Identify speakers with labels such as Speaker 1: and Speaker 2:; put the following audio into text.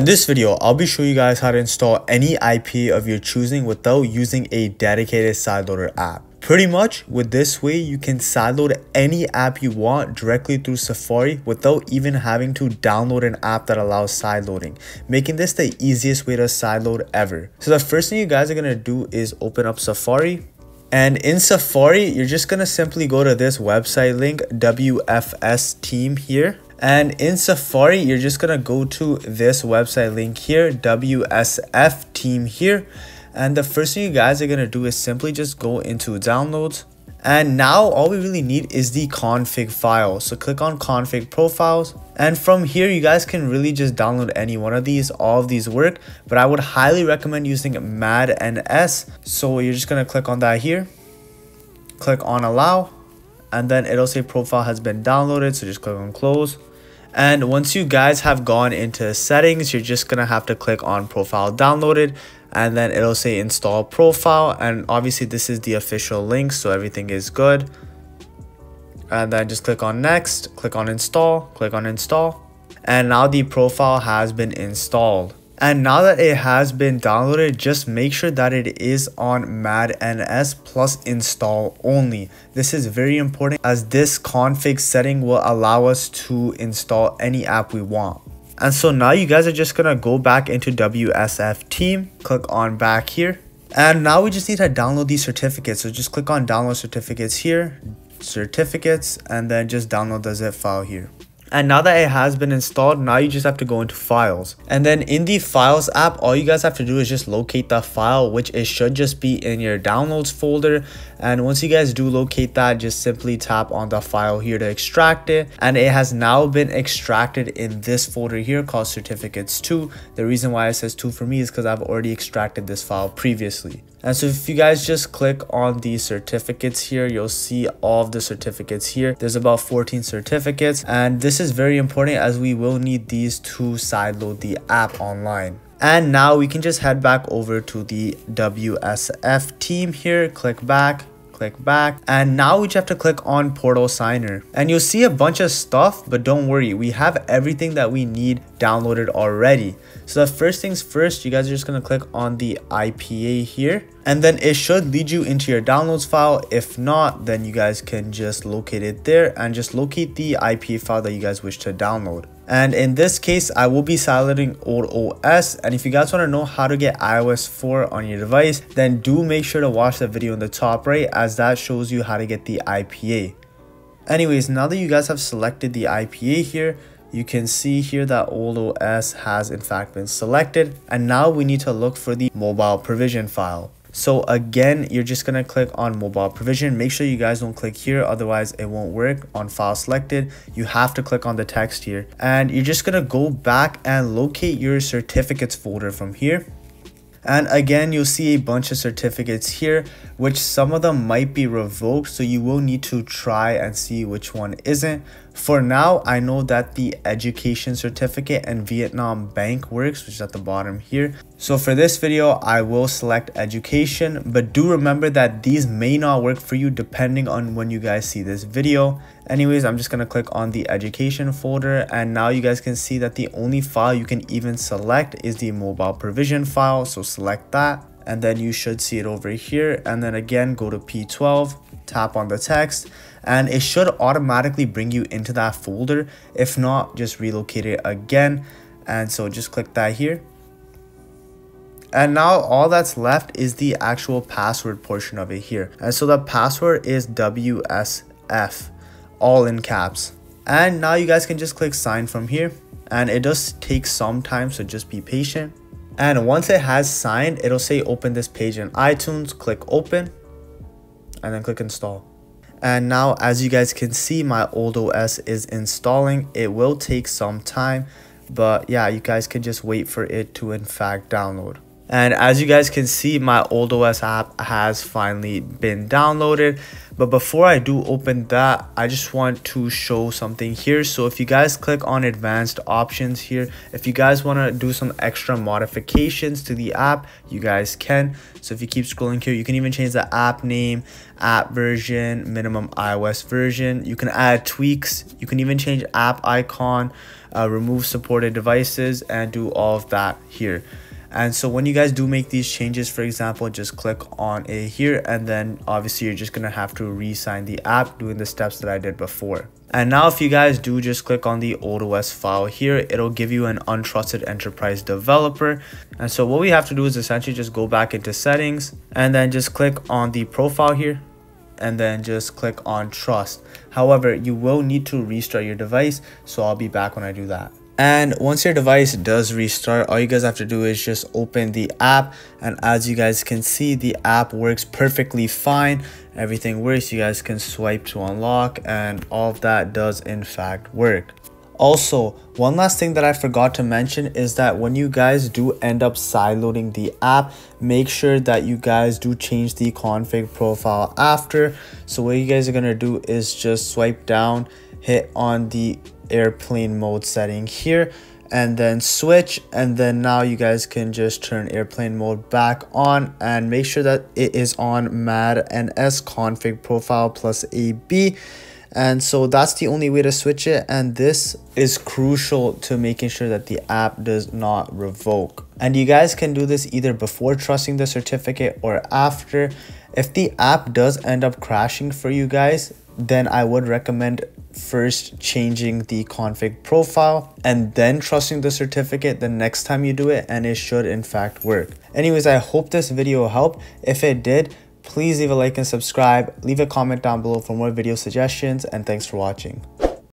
Speaker 1: In this video, I'll be showing you guys how to install any IP of your choosing without using a dedicated sideloader app. Pretty much with this way, you can sideload any app you want directly through Safari without even having to download an app that allows sideloading, making this the easiest way to sideload ever. So the first thing you guys are to do is open up Safari. And in Safari, you're just to simply go to this website link, WFS team here. And in Safari, you're just to go to this website link here, WSF team here. And the first thing you guys are to do is simply just go into downloads. And now all we really need is the config file. So click on config profiles. And from here, you guys can really just download any one of these. All of these work, but I would highly recommend using MadNS. So you're just to click on that here. Click on allow. And then it'll say profile has been downloaded. So just click on close. And once you guys have gone into settings, you're just going to have to click on profile downloaded and then it'll say install profile. And obviously this is the official link. So everything is good. And then just click on next, click on install, click on install. And now the profile has been installed. And now that it has been downloaded, just make sure that it is on MadNS plus install only. This is very important as this config setting will allow us to install any app we want. And so now you guys are just to go back into WSF team, click on back here. And now we just need to download these certificates. So just click on download certificates here, certificates, and then just download the zip file here. And now that it has been installed, now you just have to go into files. And then in the files app, all you guys have to do is just locate the file, which it should just be in your downloads folder. And once you guys do locate that, just simply tap on the file here to extract it. And it has now been extracted in this folder here called certificates 2. The reason why it says 2 for me is because I've already extracted this file previously. And so if you guys just click on the certificates here, you'll see all of the certificates here. There's about 14 certificates and this is very important as we will need these to sideload the app online. And now we can just head back over to the WSF team here, click back, click back. And now we just have to click on portal signer. And you'll see a bunch of stuff but don't worry we have everything that we need downloaded already. So the first things first you guys are just going to click on the IPA here. And then it should lead you into your downloads file. If not then you guys can just locate it there and just locate the IPA file that you guys wish to download and in this case, I will be sideloading old OS. And if you guys want to know how to get iOS 4 on your device, then do make sure to watch the video in the top right as that shows you how to get the IPA. Anyways, now that you guys have selected the IPA here, you can see here that old OS has in fact been selected. And now we need to look for the mobile provision file. So again, you're just to click on mobile provision. Make sure you guys don't click here, otherwise it won't work on file selected. You have to click on the text here and you're just to go back and locate your certificates folder from here. And again, you'll see a bunch of certificates here, which some of them might be revoked. So you will need to try and see which one isn't. For now, I know that the education certificate and Vietnam Bank works, which is at the bottom here. So for this video, I will select education, but do remember that these may not work for you depending on when you guys see this video. Anyways, I'm just to click on the education folder and now you guys can see that the only file you can even select is the mobile provision file. So select that and then you should see it over here. And then again, go to P12, tap on the text and it should automatically bring you into that folder. If not, just relocate it again. And so just click that here and now all that's left is the actual password portion of it here. And so the password is WSF, all in caps. And now you guys can just click sign from here. And it does take some time, so just be patient. And once it has signed, it'll say open this page in iTunes, click open, and then click install. And now as you guys can see, my old OS is installing. It will take some time, but yeah, you guys can just wait for it to in fact download. And as you guys can see, my old OS app has finally been downloaded. But before I do open that, I just want to show something here. So if you guys click on advanced options here, if you guys want to do some extra modifications to the app, you guys can. So if you keep scrolling here, you can even change the app name, app version, minimum iOS version. You can add tweaks. You can even change app icon, uh, remove supported devices, and do all of that here and so when you guys do make these changes for example just click on a here and then obviously you're just gonna have to re-sign the app doing the steps that i did before. And now if you guys do just click on the old os file here it'll give you an untrusted enterprise developer. And so what we have to do is essentially just go back into settings and then just click on the profile here and then just click on trust. However you will need to restart your device so i'll be back when i do that and once your device does restart all you guys have to do is just open the app. And as you guys can see the app works perfectly fine. Everything works. You guys can swipe to unlock and all of that does in fact work. Also, one last thing that I forgot to mention is that when you guys do end up sideloading the app, make sure that you guys do change the config profile after. So what you guys are going to do is just swipe down, hit on the airplane mode setting here and then switch and then now you guys can just turn airplane mode back on and make sure that it is on MadNS config profile plus ab and so that's the only way to switch it and this is crucial to making sure that the app does not revoke. And you guys can do this either before trusting the certificate or after. If the app does end up crashing for you guys then i would recommend first changing the config profile and then trusting the certificate the next time you do it and it should in fact work. Anyways, I hope this video helped. If it did, please leave a like and subscribe. Leave a comment down below for more video suggestions and thanks for watching.